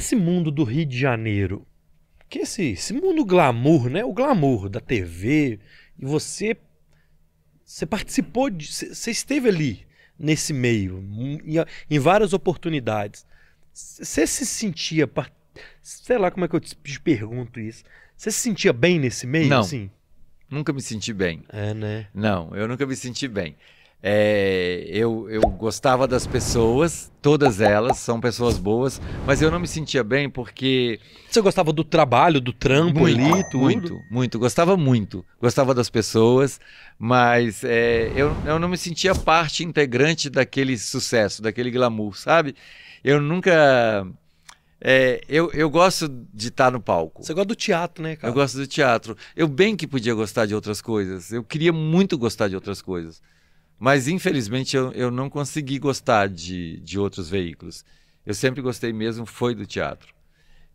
nesse mundo do Rio de Janeiro, que esse, esse mundo glamour, né? O glamour da TV, e você você participou de, você esteve ali nesse meio em, em várias oportunidades. Você se sentia, sei lá como é que eu te pergunto isso. Você se sentia bem nesse meio? Não. Assim? Nunca me senti bem. É, né? Não, eu nunca me senti bem. É, eu, eu gostava das pessoas, todas elas são pessoas boas, mas eu não me sentia bem porque. Você gostava do trabalho, do trampo muito, ali, tudo? Muito, muito. Gostava muito. Gostava das pessoas, mas é, eu, eu não me sentia parte integrante daquele sucesso, daquele glamour, sabe? Eu nunca. É, eu, eu gosto de estar no palco. Você gosta do teatro, né, cara? Eu gosto do teatro. Eu bem que podia gostar de outras coisas. Eu queria muito gostar de outras coisas. Mas, infelizmente, eu, eu não consegui gostar de, de outros veículos. Eu sempre gostei mesmo, foi do teatro.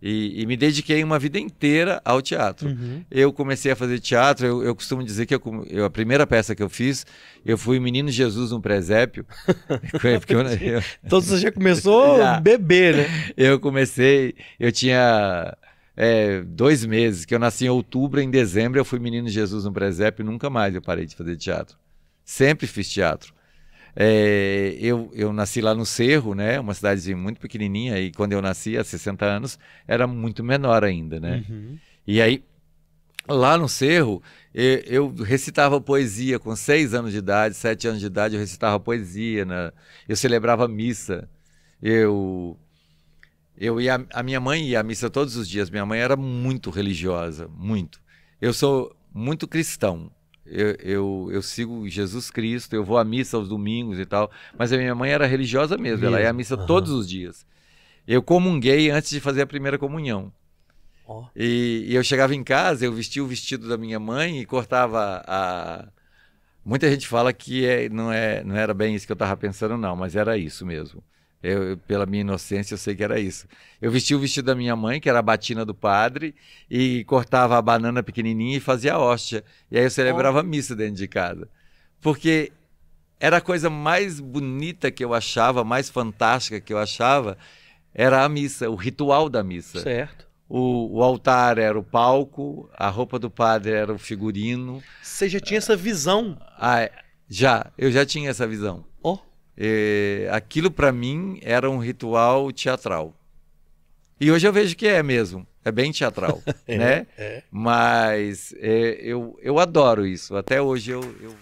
E, e me dediquei uma vida inteira ao teatro. Uhum. Eu comecei a fazer teatro, eu, eu costumo dizer que eu, eu, a primeira peça que eu fiz, eu fui Menino Jesus no presépio. porque eu, eu, então você já começou já. bebê, né? Eu comecei, eu tinha é, dois meses, que eu nasci em outubro, em dezembro eu fui Menino Jesus no presépio e nunca mais eu parei de fazer teatro. Sempre fiz teatro. É, eu, eu nasci lá no Cerro, né? Uma cidadezinha muito pequenininha e quando eu nasci, há 60 anos, era muito menor ainda, né? Uhum. E aí, lá no Cerro, eu, eu, recitava poesia com seis anos de idade, sete anos de idade, eu recitava poesia, né? eu celebrava missa, eu eu ia a minha mãe ia à missa todos os dias. Minha mãe era muito religiosa, muito. Eu sou muito cristão, eu, eu, eu, sigo Jesus Cristo, eu vou à missa aos domingos e tal, mas a minha mãe era religiosa mesmo, mesmo? ela ia à missa uhum. todos os dias. Eu comunguei antes de fazer a primeira comunhão. Oh. E, e, eu chegava em casa, eu vestia o vestido da minha mãe e cortava a. Muita gente fala que é, não, é, não era bem isso que eu estava pensando, não, mas era isso mesmo. Eu, pela minha inocência, eu sei que era isso. Eu vestia o vestido da minha mãe, que era a batina do padre, e cortava a banana pequenininha e fazia a hóstia. E aí eu celebrava oh. missa dentro de casa. Porque era a coisa mais bonita que eu achava, mais fantástica que eu achava, era a missa, o ritual da missa. Certo. O, o, altar era o palco, a roupa do padre era o figurino. Você já tinha essa visão? Ah, já, eu já tinha essa visão. É, aquilo para mim era um ritual teatral. E hoje eu vejo que é mesmo. É bem teatral, é, né? É. Mas é, eu, eu adoro isso. Até hoje eu, eu